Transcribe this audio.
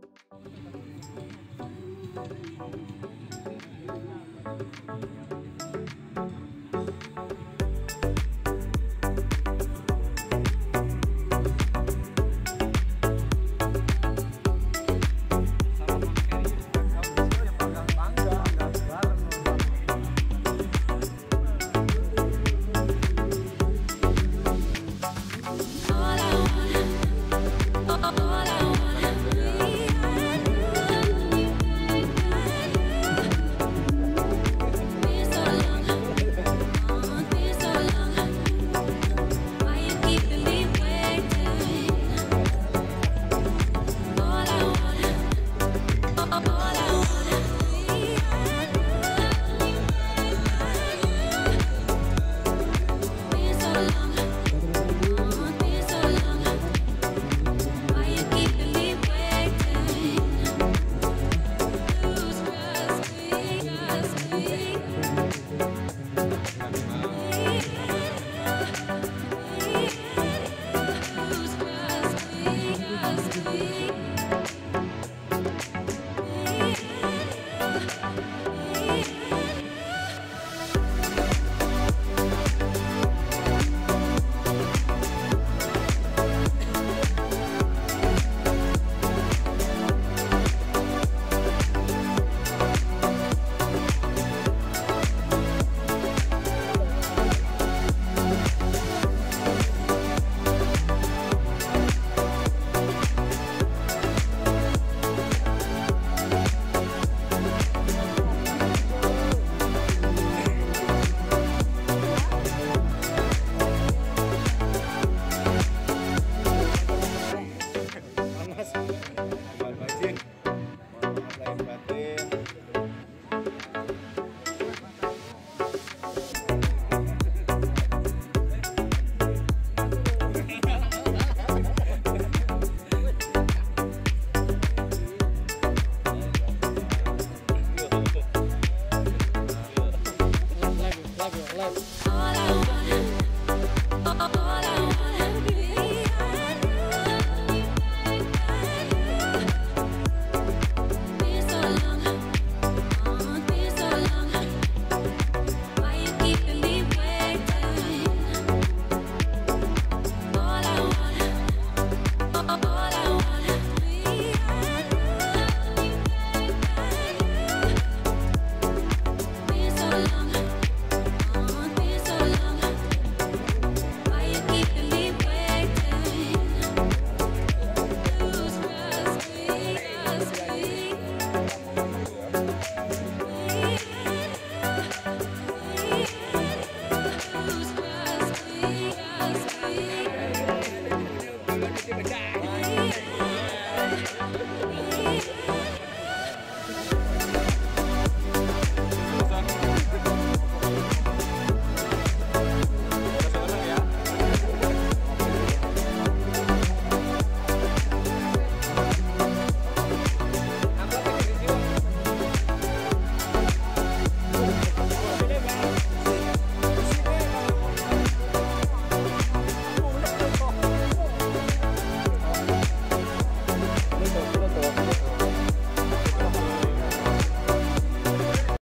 Thank you. all I want, all I want.